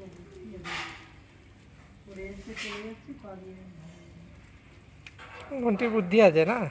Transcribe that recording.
हम्म। घंटी बुद्धि आज जाए ना।